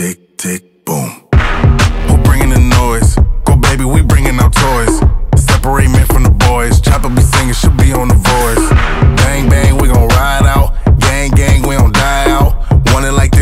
Tick, tick, boom. Who bringing the noise? Go, baby, we bringing our toys. Separate men from the boys. Chopper be singing, she'll be on the voice.